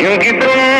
क्योंकि तुम